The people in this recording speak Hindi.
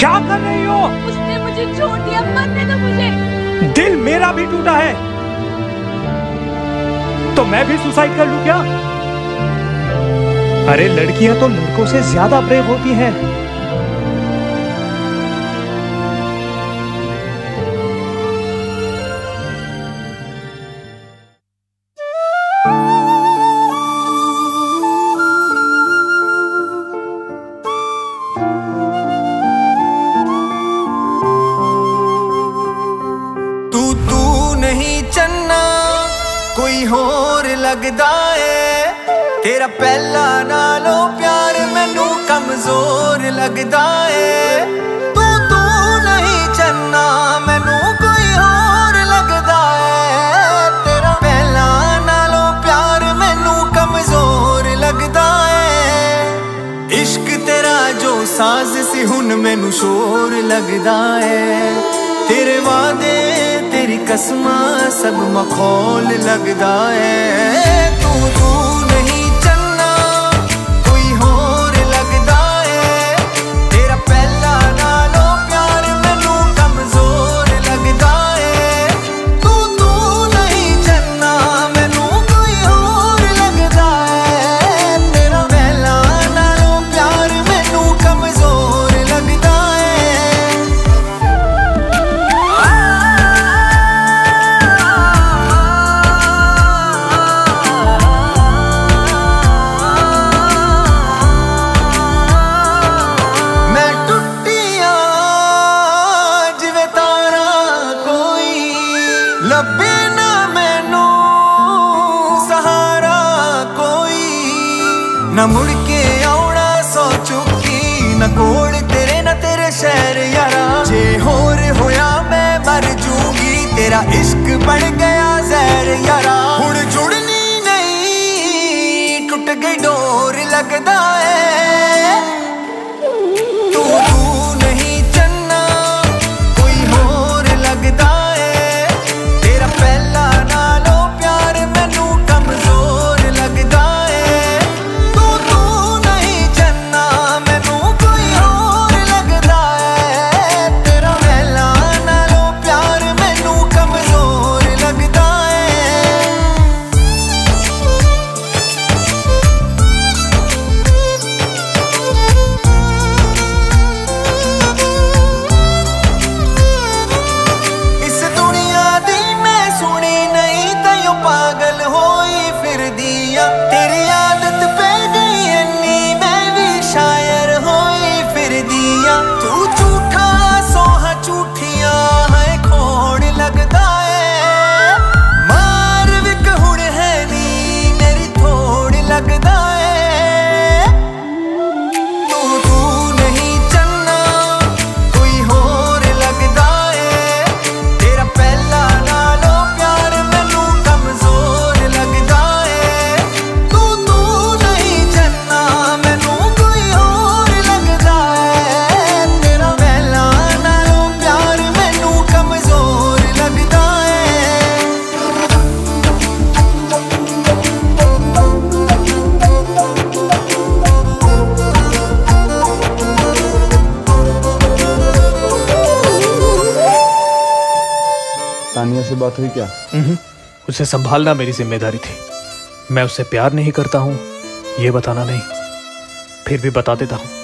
क्या कर रही हो? उसने मुझे छोड़ दिया मरने दो मुझे। दिल मेरा भी टूटा है। तो मैं भी सुसाइड कर लूँ क्या? अरे लड़कियाँ तो लड़कों से ज़्यादा प्रेम होती हैं। कोई होर लगता है। तेरा पहला नालो प्यार मैनू कमज़ोर लगता है। तू तू नहीं चलना, मैनू कोई होर लगता है। तेरा पहला नालो प्यार मैनू कमज़ोर लगता है। इश्क तेरा जो साज सी हुन मैनू शोर लगता है। तेरे वादे कसमा सब मखौल लगदा है। तू दूर ਲੱਭੇ ਨਾ ਮੈਨੂੰ ਸਹਾਰਾ ਕੋਈ। ਨਾ ਮੁੜ ਕੇ ਆਉਣਾ ਸੋ ਚੁੱਕੀ, ਨਾ ਕੋਲ ਤੇਰੇ, ਨਾ ਤੇਰੇ ਸ਼ਹਿਰ ਯਾਰਾ। ਜੇ ਹੋਰ ਹੋਇਆ ਮੈਂ ਮਰ ਜੂਗੀ, ਤੇਰਾ ਇਸ਼ਕ ਬਣ ਗਿਆ ਜ਼ਹਿਰ ਯਾਰਾ। ਹੁਣ ਜੁੜਨੀ ਨਹੀਂ, ਟੁੱਟ ਗਈ ਡੋਰ ਲੱਗਦਾ बात हुई क्या? उसे संभालना मेरी ज़िम्मेदारी थी। मैं उससे प्यार नहीं करता हूँ, ये बताना नहीं, फिर भी बता देता हूँ।